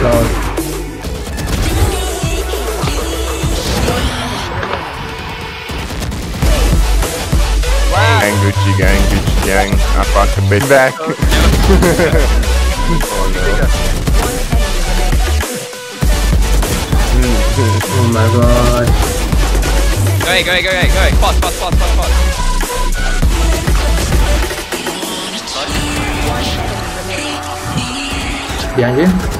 Lol. Gang, Gucci gang, Gucci gang. I fucked the bitch back. Oh my god. Go ahead, go ahead, go ahead, go ahead. Fast, fast, fast, fast, fast. Behind you.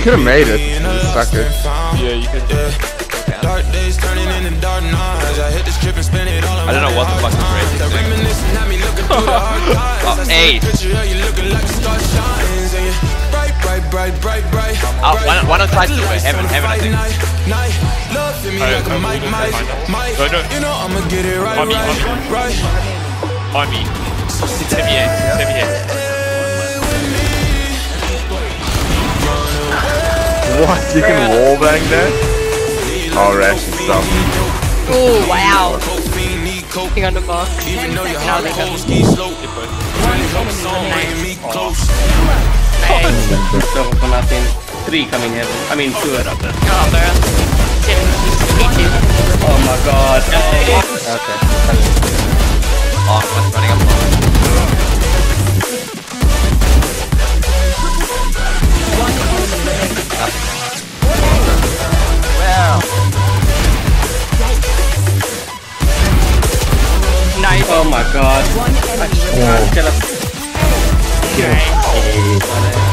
Could have made it. Suck it. Yeah, you could. Dark days turning into dark nights. I hit this trip and spend it all I don't know what the fuck is racing doing. Reminiscing at me looking through the. Oh, I see eight. the picture of you looking like a star shines. And you bright, bright, bright, bright, bright. Oh, one- one on side heaven, heaven, I think. Night, night. Love for me like a mic, mic, mic. No, no. You know I'ma get it right, On me, right, on me. right. On me. It's heavy What? You can wallbang that? Oh, rash and stuff. Oh wow. Cocaine, need on the box. Even though your heart they go. cold, ski slope. Really hope song bring me close. So ko 3 coming heaven. I mean 2 at after. Go up there. Jim, he's 82. Oh my god. Okay. Oh, running up? Oh my god. I cannot. Okay. Coming B.